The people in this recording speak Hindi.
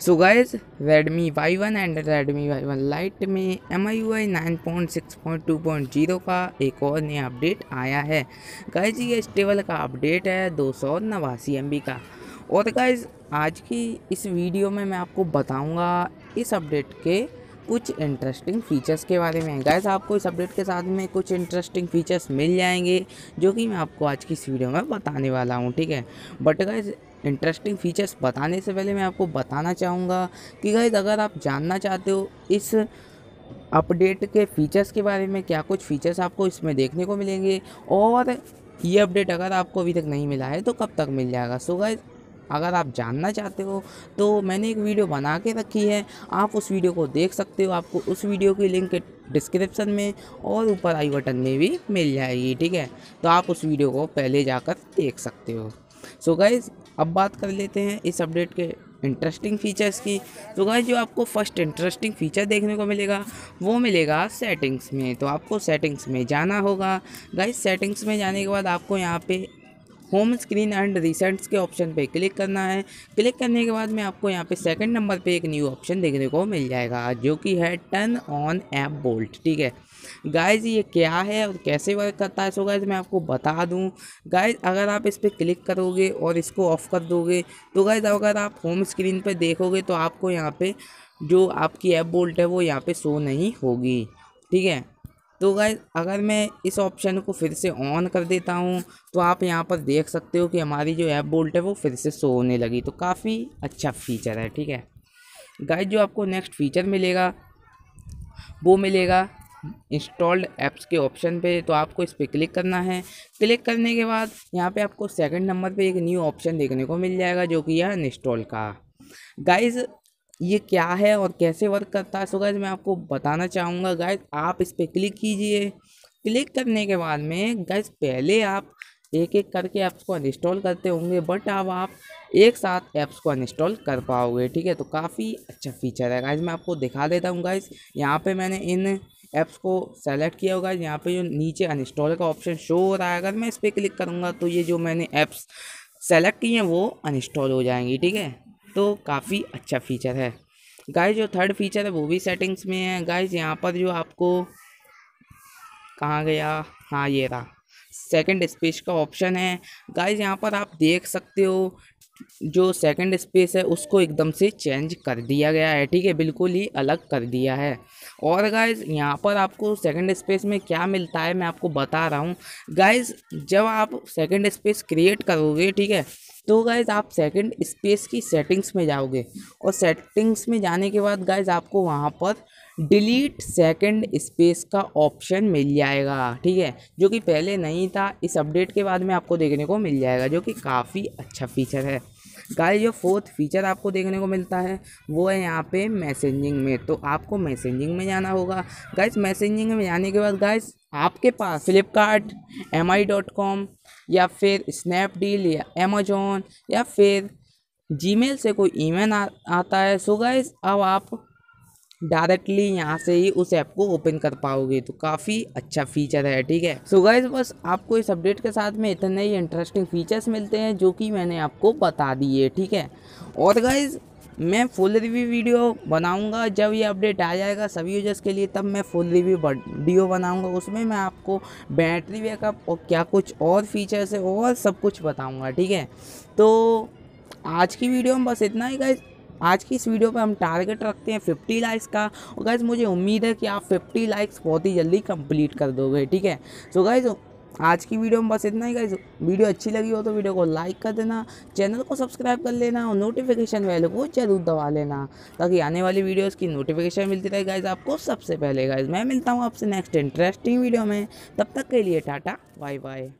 So guys Redmi Y one and Redmi Y one lite में M I U I nine point six point two point zero का एक और नया अपडेट आया है। गाइज़ ये स्टेबल का अपडेट है दो सौ नवासी एम बी का। और गाइज़ आज की इस वीडियो में मैं आपको बताऊँगा इस अपडेट के कुछ इंटरेस्टिंग फीचर्स के बारे में गाइज़ आपको इस अपडेट के साथ में कुछ इंटरेस्टिंग फीचर्स मिल जाएँगे, जो कि मैं आपको आज की इस वीडियो में बताने वाला हूँ, ठीक है? बट गाइज़ इंटरेस्टिंग फीचर्स बताने से पहले मैं आपको बताना चाहूँगा कि गाइज़ अगर आप जानना चाहते हो इस अपडेट के फीचर्स के बारे में, क्या कुछ फीचर्स आपको इसमें देखने को मिलेंगे, और ये अपडेट अगर आपको अभी तक नहीं मिला है तो कब तक मिल जाएगा? सो गाइज़ अगर आप जानना चाहते हो तो मैंने एक वीडियो बना के रखी है। आप उस वीडियो को देख सकते हो। आपको उस वीडियो की लिंक डिस्क्रिप्शन में और ऊपर आई बटन में भी मिल जाएगी, ठीक है? तो आप उस वीडियो को पहले जाकर देख सकते हो। सो so गाइज़ अब बात कर लेते हैं इस अपडेट के इंटरेस्टिंग फीचर्स की। तो गाइज़ जो आपको फ़र्स्ट इंटरेस्टिंग फीचर देखने को मिलेगा, वो मिलेगा सेटिंग्स में। तो आपको सेटिंग्स में जाना होगा। गाइज़ सेटिंग्स में जाने के बाद आपको यहाँ पे होम स्क्रीन एंड रिसेंट्स के ऑप्शन पे क्लिक करना है। क्लिक करने के बाद में आपको यहाँ पे सेकंड नंबर पे एक न्यू ऑप्शन देखने को मिल जाएगा, जो कि है टर्न ऑन ऐप बोल्ट ठीक है? गाइज़ ये क्या है और कैसे वर्क करता है? सो गाइज़ मैं आपको बता दूँ। गाइज़ अगर आप इस पर क्लिक करोगे और इसको ऑफ़ कर दोगे तो गाइज़ अगर आप होम स्क्रीन पर देखोगे तो आपको यहाँ पे जो आपकी ऐप बोल्ट है, वो यहाँ पे शो नहीं होगी, ठीक है? तो गाइज़ अगर मैं इस ऑप्शन को फिर से ऑन कर देता हूँ तो आप यहाँ पर देख सकते हो कि हमारी जो ऐप बोल्ट है वो फिर से शो होने लगी। तो काफ़ी अच्छा फीचर है, ठीक है? गाइज़ जो आपको नेक्स्ट फीचर मिलेगा, वो मिलेगा इंस्टॉल्ड ऐप्स के ऑप्शन पे। तो आपको इस पर क्लिक करना है। क्लिक करने के बाद यहाँ पे आपको सेकंड नंबर पे एक न्यू ऑप्शन देखने को मिल जाएगा, जो कि है इंस्टॉल का। गाइज़ ये क्या है और कैसे वर्क करता है? सो गाइज़ मैं आपको बताना चाहूँगा गाइज़ आप इस पर क्लिक कीजिए। क्लिक करने के बाद में गाइज़ पहले आप एक एक करके ऐप्स को अनइंस्टॉल करते होंगे बट अब आप एक साथ ऐप्स को अनइंस्टॉल कर पाओगे, ठीक है? तो काफ़ी अच्छा फीचर है। गाइज़ मैं आपको दिखा देता हूँ गाइज़ यहाँ पे मैंने इन ऐप्स को सेलेक्ट किया होगा यहाँ पे जो नीचे अनइंस्टॉल का ऑप्शन शो हो रहा है, अगर मैं इस पर क्लिक करूँगा तो ये जो मैंने ऐप्स सेलेक्ट की हैं, वो अनइंस्टॉल हो जाएँगी, ठीक है? तो काफ़ी अच्छा फीचर है। गाइज़ जो थर्ड फीचर है, वो भी सेटिंग्स में है। गाइज़ यहाँ पर जो आपको कहाँ गया हाँ ये रहा। सेकंड स्पेस का ऑप्शन है। गाइज़ यहाँ पर आप देख सकते हो जो सेकंड स्पेस है, उसको एकदम से चेंज कर दिया गया है। ठीक है, बिल्कुल ही अलग कर दिया है। और गाइज़ यहाँ पर आपको सेकंड स्पेस में क्या मिलता है, मैं आपको बता रहा हूँ। गाइज़ जब आप सेकंड स्पेस क्रिएट करोगे, ठीक है तो गाइज़ आप सेकंड स्पेस की सेटिंग्स में जाओगे। और सेटिंग्स में जाने के बाद गाइज़ आपको वहाँ पर डिलीट सेकंड स्पेस का ऑप्शन मिल जाएगा, ठीक है? जो कि पहले नहीं था, इस अपडेट के बाद में आपको देखने को मिल जाएगा, जो कि काफ़ी अच्छा फीचर है। गाइस, जो फोर्थ फीचर आपको देखने को मिलता है, वो है यहाँ पे मैसेजिंग में तो आपको मैसेजिंग में जाना होगा। गाइस मैसेजिंग में जाने के बाद, गाइस, आपके पास Flipkart M I dot com या फिर स्नैपडील या अमेजोन या फिर जीमेल से कोई ईमेल आता है। सो गाइस, अब आप डायरेक्टली यहाँ से ही उस ऐप को ओपन कर पाओगे। तो काफ़ी अच्छा फीचर है, ठीक है? सो गाइज़ बस आपको इस अपडेट के साथ में इतने ही इंटरेस्टिंग फीचर्स मिलते हैं, जो कि मैंने आपको बता दिए, ठीक है? और गाइज़ मैं फुल रिव्यू वीडियो बनाऊँगा, जब ये अपडेट आ जाएगा सभी यूज़र्स के लिए, तब मैं फुल रिव्यू वीडियो बनाऊँगा। उसमें मैं आपको बैटरी बैकअप और क्या कुछ और फीचर्स है, और सब कुछ बताऊँगा, ठीक है? तो आज की वीडियो में बस इतना ही गाइज़ आज की इस वीडियो पे हम टारगेट रखते हैं 50 लाइक्स का। और गाइज़ मुझे उम्मीद है कि आप 50 लाइक्स बहुत ही जल्दी कंप्लीट कर दोगे, ठीक है? सो गाइज़ आज की वीडियो में बस इतना ही गाइज़ वीडियो अच्छी लगी हो तो वीडियो को लाइक कर देना चैनल को सब्सक्राइब कर लेना और नोटिफिकेशन वैल्यू को ज़रूर दबा लेना, ताकि आने वाली वीडियोस की नोटिफिकेशन मिलती रहे गाइज़ आपको सबसे पहले। गाइज़ मैं मिलता हूँ आपसे नेक्स्ट इंटरेस्टिंग वीडियो में। तब तक के लिए टाटा बाय बाय